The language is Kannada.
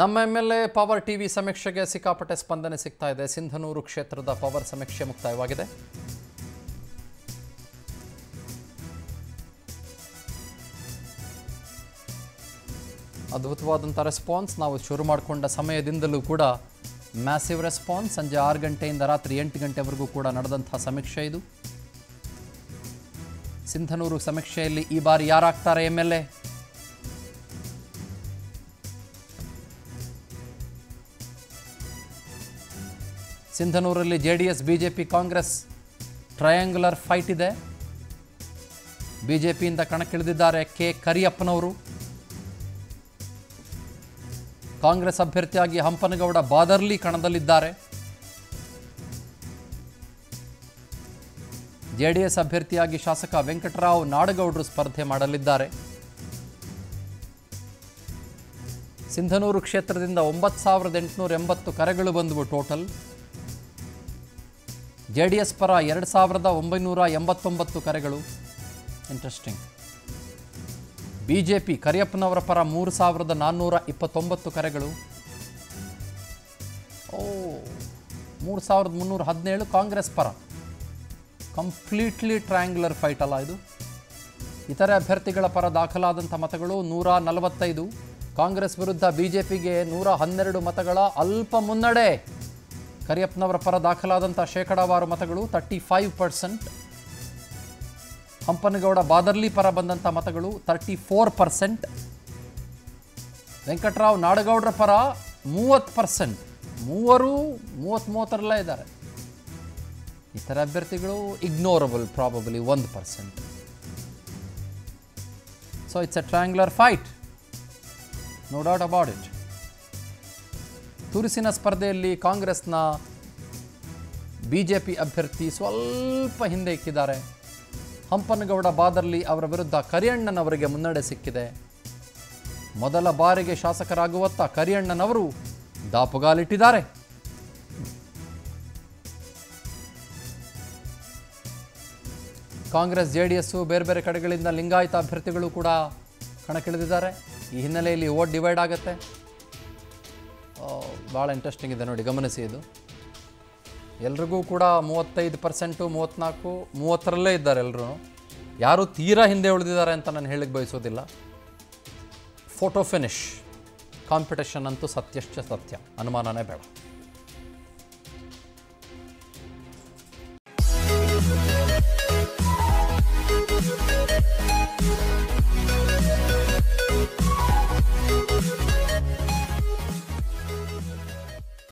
ನಮ್ಮ M L A power T V ಸಮೀಕ್ಷೆಗೆ ಸಿಕ್ಕಾಪಟ್ಟೆ ಸ್ಪಂದನೆ ಸಿಗ್ತಾ ಇದೆ. ಸಿಂಧನೂರು ಕ್ಷೇತ್ರದ ಪವರ್ ಸಮೀಕ್ಷೆ ಮುಕ್ತಾಯವಾಗಿದೆ. ಅದ್ಭುತವಾದಂಥ ರೆಸ್ಪಾನ್ಸ್ ನಾವು ಶುರು ಮಾಡಿಕೊಂಡ ಸಮಯದಿಂದಲೂ ಕೂಡ ಮ್ಯಾಸಿವ್ ರೆಸ್ಪಾನ್ಸ್ ಸಂಜೆ ಆರು ಗಂಟೆಯಿಂದ ರಾತ್ರಿ ಎಂಟು ಗಂಟೆವರೆಗೂ ಕೂಡ ನಡೆದಂಥ ಸಮೀಕ್ಷೆ ಇದು. ಸಿಂಧನೂರು ಸಮೀಕ್ಷೆಯಲ್ಲಿ ಈ ಬಾರಿ ಯಾರಾಗ್ತಾರೆ M L A ಸಿಂಧನೂರಲ್ಲಿ J D S B J P Congress triangular fight ಇದೆ. ಬಿ ಜೆ ಪಿಯಿಂದ ಕಣಕ್ಕಿಳಿದಿದ್ದಾರೆ ಕೆ ಕರಿಯಪ್ಪನವರು. ಕಾಂಗ್ರೆಸ್ ಅಭ್ಯರ್ಥಿಯಾಗಿ ಹಂಪನಗೌಡ ಬಾದರ್ಲಿ ಕಣದಲ್ಲಿದ್ದಾರೆ. ಜೆಡಿಎಸ್ ಅಭ್ಯರ್ಥಿಯಾಗಿ ಶಾಸಕ ವೆಂಕಟರಾವ್ ನಾಡಗೌಡರು ಸ್ಪರ್ಧೆ ಮಾಡಲಿದ್ದಾರೆ. ಸಿಂಧನೂರು ಕ್ಷೇತ್ರದಿಂದ ಒಂಬತ್ತು ಸಾವಿರದ ಎಂಟುನೂರ ಎಂಬತ್ತು ಕರೆಗಳು ಬಂದವು ಟೋಟಲ್. ಜೆ ಡಿ ಎಸ್ ಪರ ಎರಡು ಸಾವಿರದ ಒಂಬೈನೂರ ಎಂಬತ್ತೊಂಬತ್ತು ಕರೆಗಳು. ಇಂಟ್ರೆಸ್ಟಿಂಗ್ ಬಿ ಜೆ ಪಿ ಕರಿಯಪ್ಪನವರ ಪರ ಮೂರು ಸಾವಿರದ ನಾನ್ನೂರ ಇಪ್ಪತ್ತೊಂಬತ್ತು ಕರೆಗಳು. ಓ, ಮೂರು ಸಾವಿರದ ಮುನ್ನೂರ ಹದಿನೇಳು ಕಾಂಗ್ರೆಸ್ ಪರ. ಕಂಪ್ಲೀಟ್ಲಿ ಟ್ರಯಾಂಗ್ಯುಲರ್ ಫೈಟ್ ಅಲ್ಲ ಇದು. ಇತರೆ ಅಭ್ಯರ್ಥಿಗಳ ಪರ ದಾಖಲಾದಂಥ ಮತಗಳು ನೂರ ನಲವತ್ತೈದು. ಕಾಂಗ್ರೆಸ್ ವಿರುದ್ಧ ಬಿ ಜೆ ಪಿಗೆ ನೂರ ಹನ್ನೆರಡು ಮತಗಳ ಅಲ್ಪ ಮುನ್ನಡೆ. ಕರಿಯಪ್ಪನವರ ಪರ ದಾಖಲಾದಂಥ ಶೇಕಡಾವಾರು ಮತಗಳು thirty five percent Hampanagouda Badarli ಪರ ಬಂದಂಥ ಮತಗಳು ತರ್ಟಿ ಫೋರ್ ಪರ್ಸೆಂಟ್ ವೆಂಕಟರಾವ್ ನಾಡಗೌಡರ ಪರ ಮೂವತ್ತು ಪರ್ಸೆಂಟ್ ಮೂವರು ಮೂವತ್ತ್ ಮೂವತ್ತರಲ್ಲೇ ಇದ್ದಾರೆ. ಇತರ ಅಭ್ಯರ್ಥಿಗಳು ಇಗ್ನೋರಬಲ್ ಪ್ರಾಬಬಲಿ ಒಂದು percent so it's a triangular fight no doubt about it ತುರುಸಿನ ಸ್ಪರ್ಧೆಯಲ್ಲಿ ಕಾಂಗ್ರೆಸ್ನ ಬಿ ಜೆ ಪಿ ಅಭ್ಯರ್ಥಿ ಸ್ವಲ್ಪ ಹಿಂದೆ ಇಕ್ಕಿದ್ದಾರೆ. ಹಂಪನಗೌಡ ಬಾದರ್ಲಿ ಅವರ ವಿರುದ್ಧ ಕರಿಯಣ್ಣನವರಿಗೆ ಮುನ್ನಡೆ ಸಿಕ್ಕಿದೆ. ಮೊದಲ ಬಾರಿಗೆ ಶಾಸಕರಾಗುವತ್ತ ಕರಿಯಣ್ಣನವರು ದಾಪುಗಾಲಿಟ್ಟಿದ್ದಾರೆ. ಕಾಂಗ್ರೆಸ್ ಜೆ ಡಿ ಎಸ್ಸು ಬೇರೆ ಬೇರೆ ಕಡೆಗಳಿಂದ ಲಿಂಗಾಯತ ಅಭ್ಯರ್ಥಿಗಳು ಕೂಡ ಕಣಕ್ಕಿಳಿದಿದ್ದಾರೆ. ಈ ಹಿನ್ನೆಲೆಯಲ್ಲಿ ಓಟ್ ಡಿವೈಡ್ ಆಗುತ್ತೆ. ಭಾಳ ಇಂಟ್ರೆಸ್ಟಿಂಗ್ ಇದೆ ನೋಡಿ, ಗಮನಿಸಿ ಇದು. ಎಲ್ರಿಗೂ ಕೂಡ ಮೂವತ್ತೈದು ಪರ್ಸೆಂಟು ಮೂವತ್ತ್ನಾಲ್ಕು ಮೂವತ್ತರಲ್ಲೇ ಇದ್ದಾರೆ ಎಲ್ಲರೂ ಯಾರು ತೀರಾ ಹಿಂದೆ ಉಳಿದಿದ್ದಾರೆ ಅಂತ ನಾನು ಹೇಳಿಕ್ಕೆ ಬಯಸೋದಿಲ್ಲ. ಫೋಟೋ ಫಿನಿಶ್ ಕಾಂಪಿಟೇಷನ್ ಅಂತೂ ಸತ್ಯಶ್ಚ ಸತ್ಯ. ಅನುಮಾನನೇ ಬೇಡ.